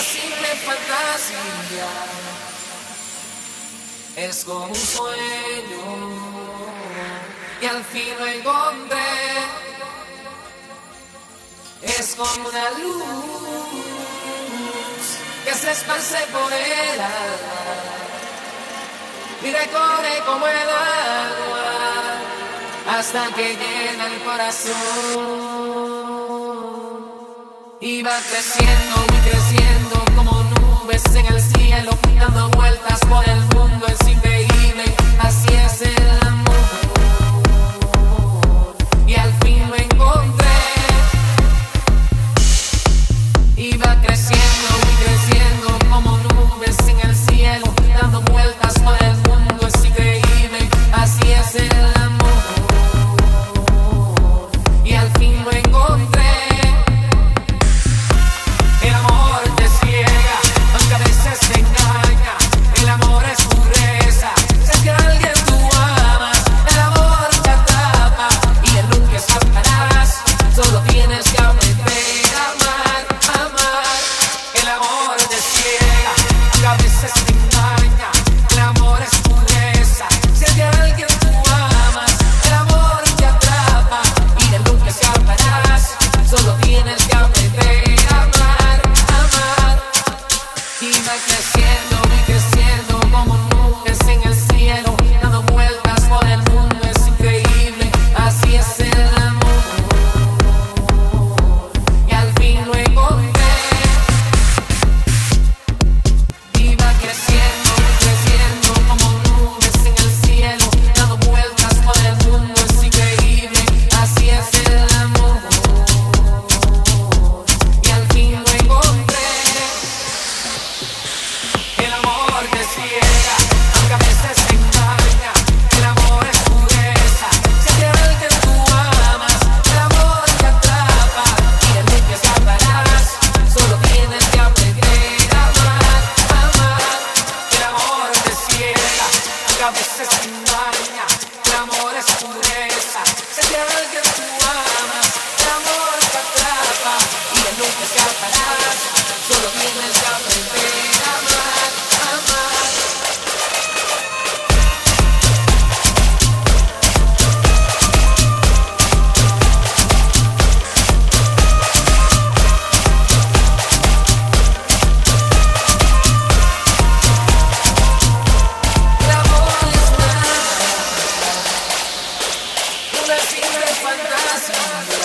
simple fantasía. Es como un sueño y al fin lo encontré. Es como una luz que se esparce por el alma y recorre como el agua hasta que llena el corazón. Y va creciendo y creciendo como a veces engaña, el amor es pureza, si hay alguien tú amas, el amor te atrapa y la luz te atarás, solo tienes awesome.